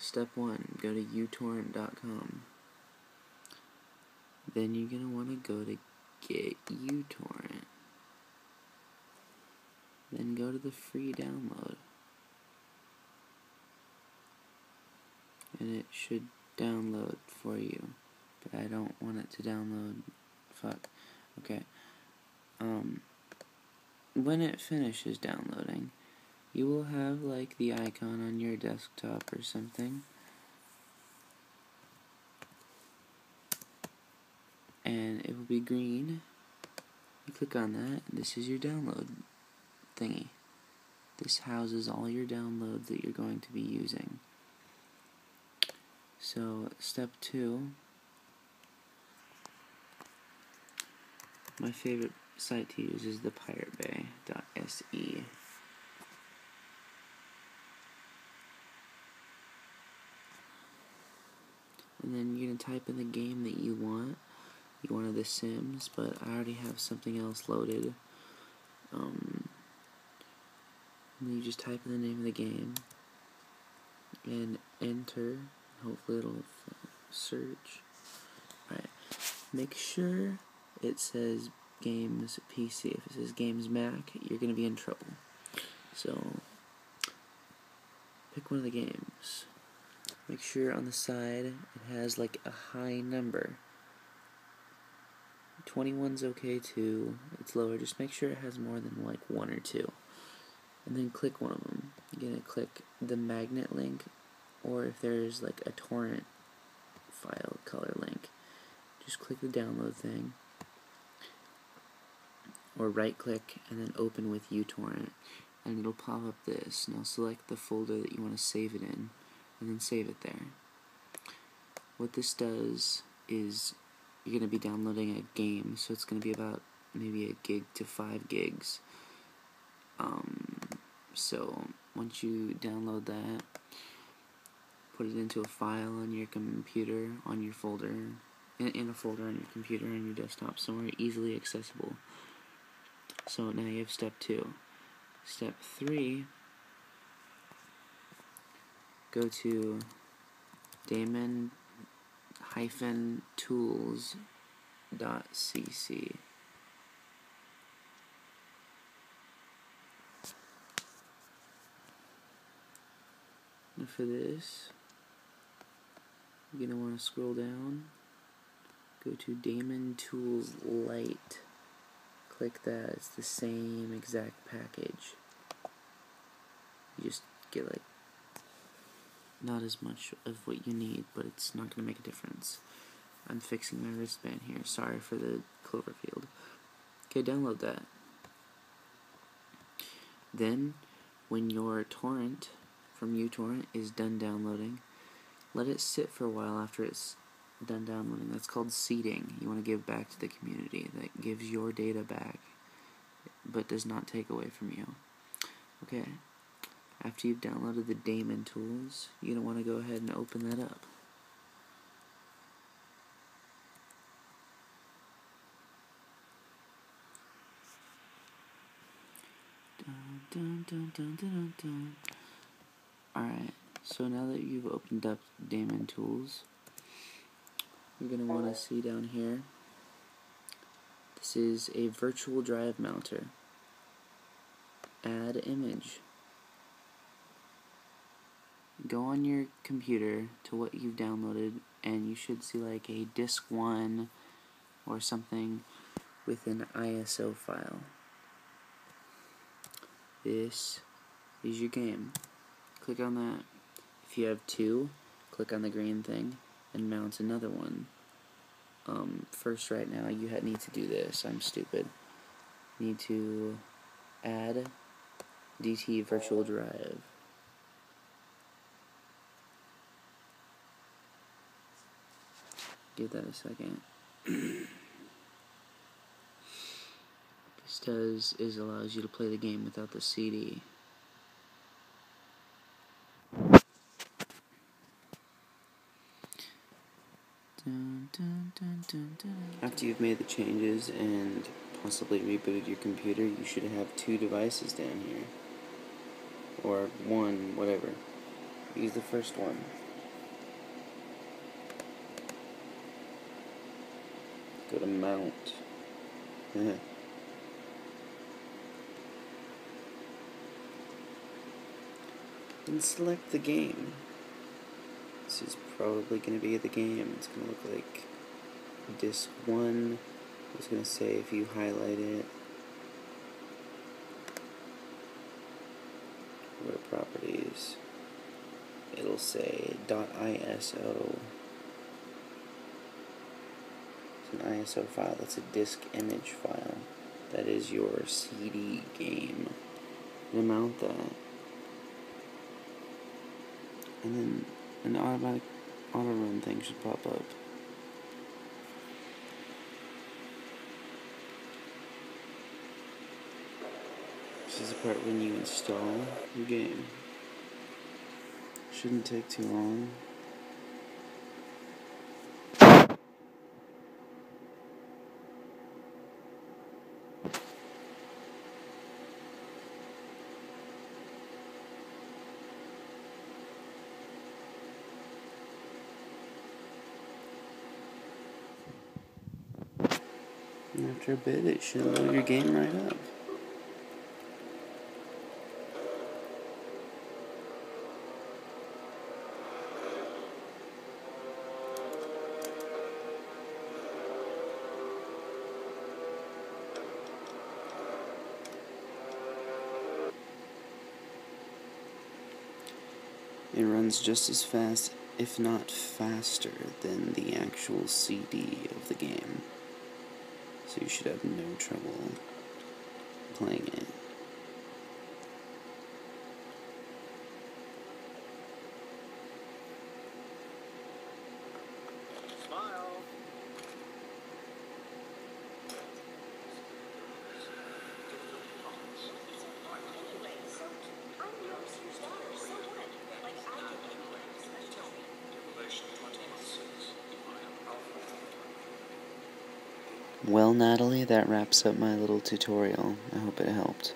step one, go to utorrent.com. Then you're going to want to go to get uTorrent. Then go to the free download. And it should download for you. But I don't want it to download. Fuck. Okay. Um, when it finishes downloading, you will have like the icon on your desktop or something. And it will be green. You click on that, this is your download thingy. This houses all your downloads that you're going to be using. So, step two. My favorite site to use is the piratebay.se. And then you're going to type in the game that you want. You wanted The Sims, but I already have something else loaded. Um, and you just type in the name of the game and enter. Hopefully it'll search. Right. Make sure it says games PC. If it says games Mac, you're going to be in trouble. So, pick one of the games. Make sure on the side it has like a high number. 21's okay too. It's lower. Just make sure it has more than like one or two. And then click one of them. You're going to click the magnet link or if there's like a torrent file color link. Just click the download thing or right click and then open with uTorrent and it'll pop up this. Now select the folder that you want to save it in and then save it there. What this does is you're going to be downloading a game so it's going to be about maybe a gig to five gigs. Um, so once you download that, put it into a file on your computer, on your folder, in, in a folder on your computer, on your desktop, somewhere easily accessible. So now you have step two. Step three, go to daemon hyphen tools dot cc. And for this, you're going to want to scroll down, go to Daemon Tools Lite click that, it's the same exact package. You just get like not as much of what you need, but it's not going to make a difference. I'm fixing my wristband here. Sorry for the Cloverfield. Okay, download that. Then, when your torrent from uTorrent is done downloading, let it sit for a while after it's done downloading. That's called seeding. You want to give back to the community. That gives your data back, but does not take away from you. Okay. After you've downloaded the Daemon tools, you're going to want to go ahead and open that up. Alright, so now that you've opened up Daemon tools, you're going to want to see down here. This is a virtual drive mounter. Add image. Go on your computer to what you've downloaded and you should see like a disk 1 or something with an ISO file. This is your game. Click on that. If you have two, click on the green thing and mount another one. Um, first, right now, you need to do this. I'm stupid. Need to add DT virtual drive. Give that a second. this does is allows you to play the game without the CD. After you've made the changes and possibly rebooted your computer, you should have two devices down here. Or one, whatever. Use the first one. Go to mount. And select the game. This is probably going to be the game. It's going to look like disc 1. I was going to say if you highlight it, go to properties, it'll say .iso. An ISO file. That's a disk image file. That is your CD game. And mount that and then an automatic auto run thing should pop up. This is the part when you install the game. Shouldn't take too long. After a bit, it should load your game right up. It runs just as fast, if not faster, than the actual CD of the game so you should have no trouble playing it. Well, Natalie, that wraps up my little tutorial. I hope it helped.